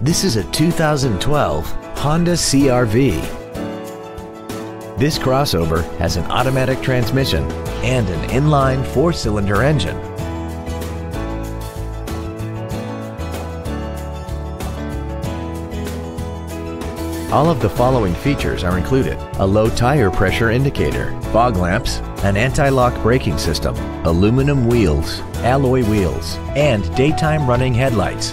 This is a 2012 Honda CRV. This crossover has an automatic transmission and an inline four-cylinder engine. All of the following features are included. A low tire pressure indicator, fog lamps, an anti-lock braking system, aluminum wheels, alloy wheels, and daytime running headlights.